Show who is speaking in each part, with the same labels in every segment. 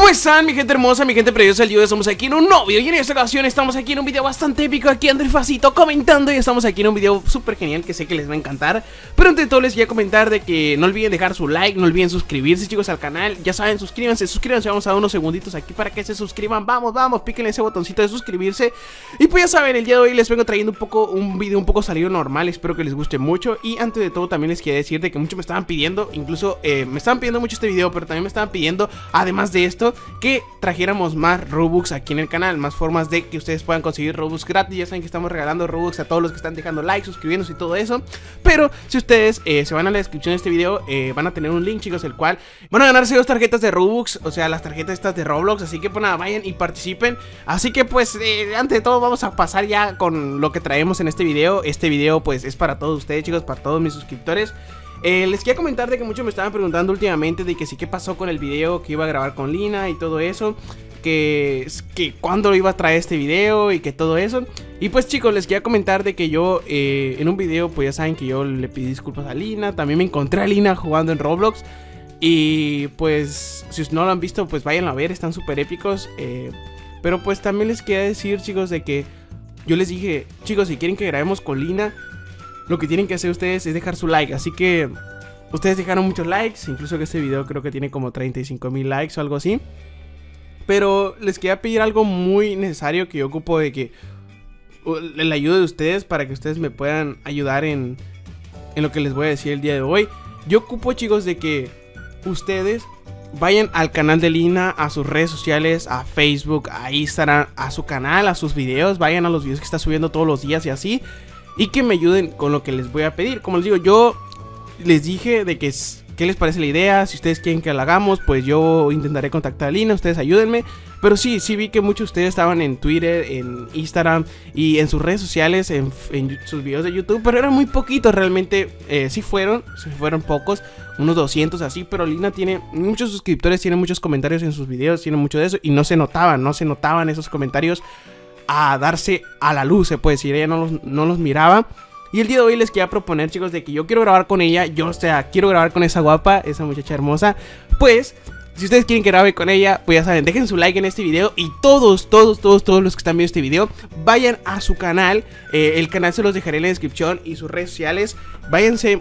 Speaker 1: ¿Cómo están mi gente hermosa, mi gente preciosa? El día de hoy estamos aquí en un nuevo video y en esta ocasión estamos aquí en un video bastante épico Aquí Andrés Facito comentando y estamos aquí en un video súper genial que sé que les va a encantar. Pero ante todo les voy comentar de que no olviden dejar su like, no olviden suscribirse chicos al canal. Ya saben, suscríbanse, suscríbanse, vamos a dar unos segunditos aquí para que se suscriban. Vamos, vamos, píquenle ese botoncito de suscribirse. Y pues ya saben, el día de hoy les vengo trayendo un poco, un video un poco salido normal Espero que les guste mucho. Y antes de todo también les quería decir de que muchos me estaban pidiendo Incluso eh, me estaban pidiendo mucho este video, pero también me estaban pidiendo, además de esto que trajéramos más Robux aquí en el canal, más formas de que ustedes puedan conseguir Robux gratis. Ya saben que estamos regalando Robux a todos los que están dejando like, suscribiéndose y todo eso. Pero si ustedes eh, se van a la descripción de este video, eh, van a tener un link, chicos, el cual van a ganarse dos tarjetas de Robux, o sea, las tarjetas estas de Roblox. Así que pues nada, vayan y participen. Así que pues, eh, antes de todo, vamos a pasar ya con lo que traemos en este video. Este video pues es para todos ustedes, chicos, para todos mis suscriptores. Eh, les quería comentar de que muchos me estaban preguntando últimamente de que sí qué pasó con el video que iba a grabar con Lina y todo eso. Que, que cuándo iba a traer este video y que todo eso. Y pues chicos, les quería comentar de que yo eh, en un video, pues ya saben que yo le pedí disculpas a Lina. También me encontré a Lina jugando en Roblox. Y pues, si no lo han visto, pues vayan a ver, están súper épicos. Eh, pero pues también les quería decir, chicos, de que yo les dije, chicos, si quieren que grabemos con Lina, lo que tienen que hacer ustedes es dejar su like. Así que ustedes dejaron muchos likes, incluso que este video creo que tiene como 35 mil likes o algo así. Pero les quería pedir algo muy necesario que yo ocupo de que la ayuda de ustedes para que ustedes me puedan ayudar en, en lo que les voy a decir el día de hoy. Yo ocupo chicos de que ustedes vayan al canal de Lina, a sus redes sociales, a Facebook, a Instagram, a su canal, a sus videos, vayan a los videos que está subiendo todos los días y así y que me ayuden con lo que les voy a pedir. Como les digo, yo les dije de que qué les parece la idea, si ustedes quieren que la hagamos, pues yo intentaré contactar a Lina, ustedes ayúdenme. Pero sí, sí vi que muchos de ustedes estaban en Twitter, en Instagram y en sus redes sociales, en, sus videos de YouTube, pero eran muy poquitos realmente, eh, sí fueron, sí fueron pocos, unos 200 así, pero Lina tiene muchos suscriptores, tiene muchos comentarios en sus videos, tiene mucho de eso y no se notaban, no se notaban esos comentarios a darse a la luz, se puede decir. Ella no los, no los miraba. Y el día de hoy les quería proponer, chicos, de que yo quiero grabar con ella. Yo, o sea, quiero grabar con esa guapa, esa muchacha hermosa. Pues, si ustedes quieren que grabe con ella, pues ya saben, dejen su like en este video. Y todos, todos, todos, todos los que están viendo este video, vayan a su canal. Eh, el canal se los dejaré en la descripción y sus redes sociales. Váyanse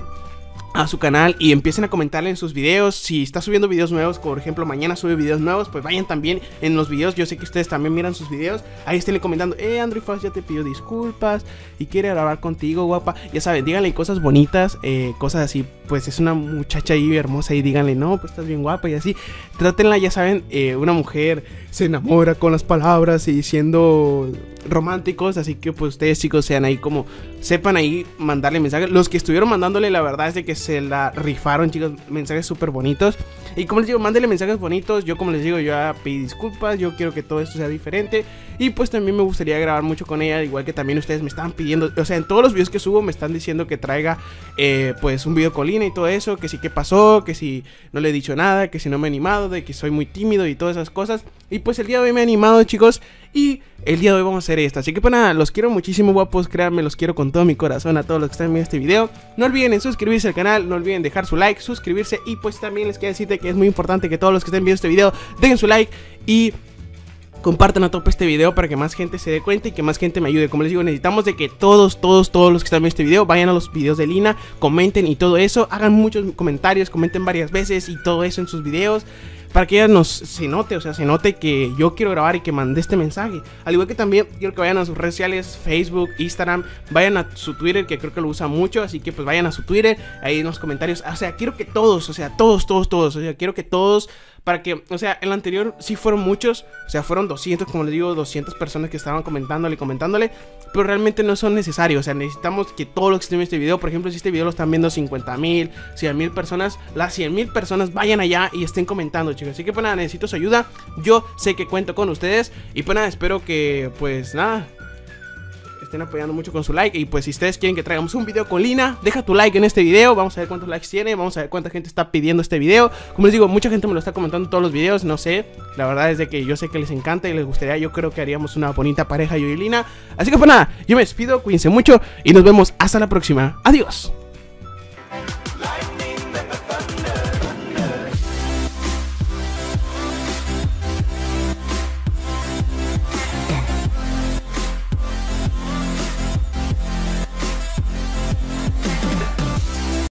Speaker 1: a su canal y empiecen a comentarle en sus videos. Si está subiendo videos nuevos, por ejemplo, mañana sube videos nuevos, pues vayan también en los videos. Yo sé que ustedes también miran sus videos. Ahí estén comentando, eh, Andrew Fast ya te pidió disculpas y quiere grabar contigo, guapa. Ya saben, díganle cosas bonitas, eh, cosas así. Pues es una muchacha ahí hermosa y díganle, no, pues estás bien guapa y así. Trátenla, ya saben, eh, una mujer se enamora con las palabras y siendo románticos. Así que pues ustedes chicos sean ahí como, sepan ahí mandarle mensajes. Los que estuvieron mandándole, la verdad es de que se la rifaron, chicos. Mensajes súper bonitos. Y como les digo, mándenle mensajes bonitos. Yo, como les digo, yo ya pedí disculpas. Yo quiero que todo esto sea diferente. Y pues también me gustaría grabar mucho con ella. Igual que también ustedes me estaban pidiendo. O sea, en todos los videos que subo me están diciendo que traiga eh, pues un video con Lina y todo eso. Que si qué pasó, que si no le he dicho nada, que si no me he animado, de que soy muy tímido y todas esas cosas. Y pues el día de hoy me he animado, chicos. Y el día de hoy vamos a hacer esto. Así que pues nada, los quiero muchísimo, guapos. Créanme, los quiero con todo mi corazón a todos los que están viendo este video. No olviden en suscribirse al canal, no olviden dejar su like, suscribirse. Y pues también les quiero decirte que es muy importante que todos los que estén viendo este video dejen su like y compartan a tope este video para que más gente se dé cuenta y que más gente me ayude. Como les digo, necesitamos de que todos, todos, todos los que están viendo este video vayan a los videos de Lina, comenten y todo eso, hagan muchos comentarios, comenten varias veces y todo eso en sus videos para que ella nos se note, o sea, se note que yo quiero grabar y que mandé este mensaje. Al igual que también quiero que vayan a sus redes sociales, Facebook, Instagram, vayan a su Twitter, que creo que lo usa mucho, así que pues vayan a su Twitter, ahí en los comentarios, o sea, quiero que todos, o sea, todos, todos, todos, o sea, quiero que todos para que, o sea, en el anterior sí fueron muchos, o sea, fueron 200, como les digo, 200 personas que estaban comentándole, comentándole, pero realmente no son necesarios, o sea, necesitamos que todos los que estén viendo este video, por ejemplo, si este video lo están viendo 50 mil, 100 mil personas, las 100 mil personas vayan allá y estén comentando, chicos, así que pues nada, necesito su ayuda, yo sé que cuento con ustedes, y pues nada, espero que, pues nada, estén apoyando mucho con su like. Y pues si ustedes quieren que traigamos un video con Lina, deja tu like en este video. Vamos a ver cuántos likes tiene, vamos a ver cuánta gente está pidiendo este video. Como les digo, mucha gente me lo está comentando en todos los videos, no sé. La verdad es de que yo sé que les encanta y les gustaría. Yo creo que haríamos una bonita pareja yo y Lina. Así que pues nada, yo me despido, cuídense mucho y nos vemos hasta la próxima. Adiós.